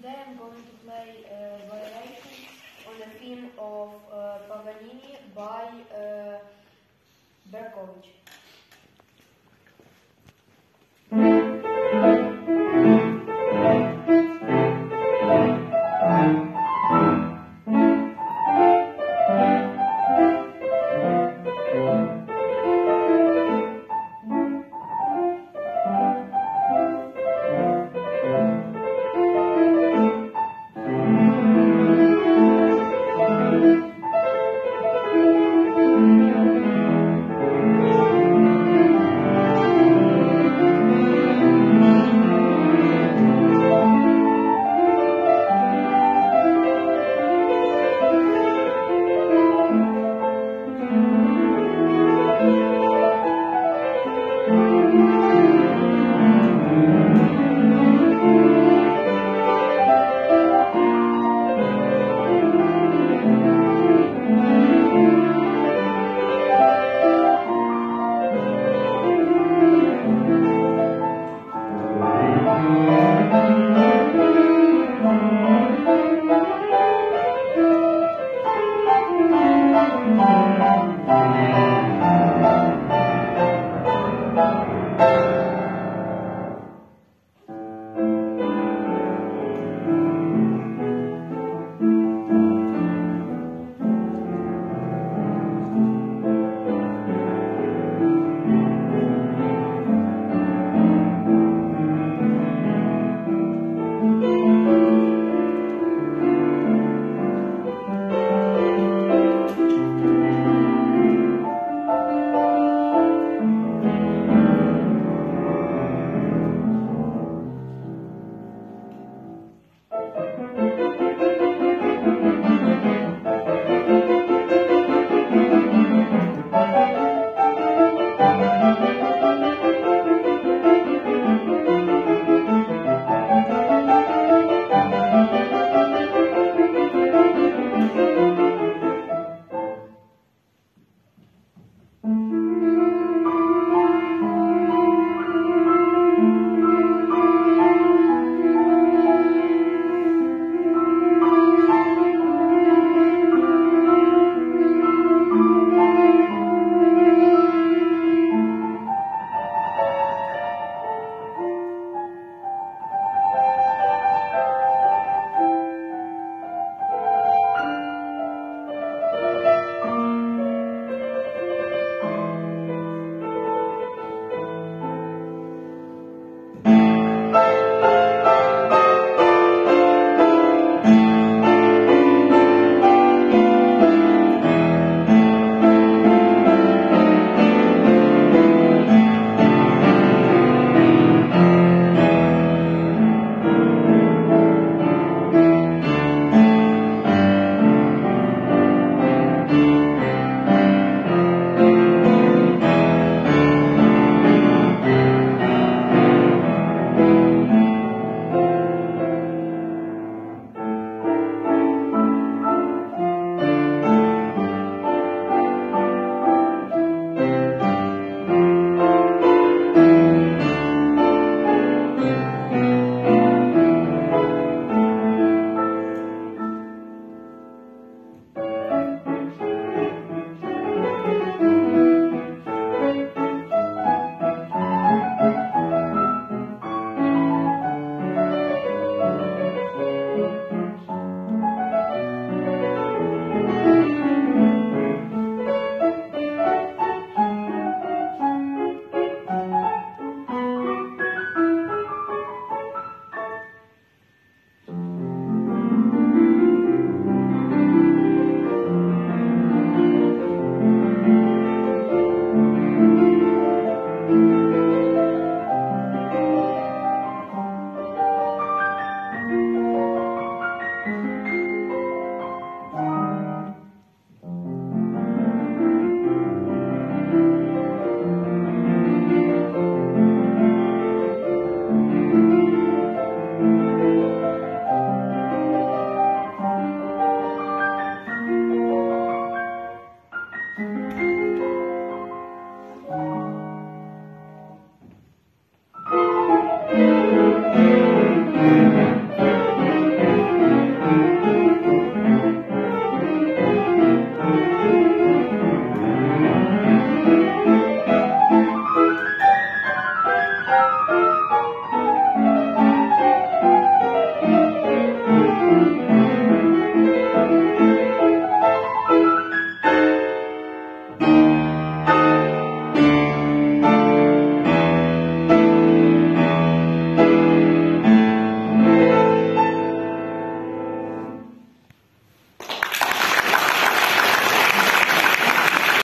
Today I'm going to play uh, variation on the theme of uh, Paganini by uh, Berkovich.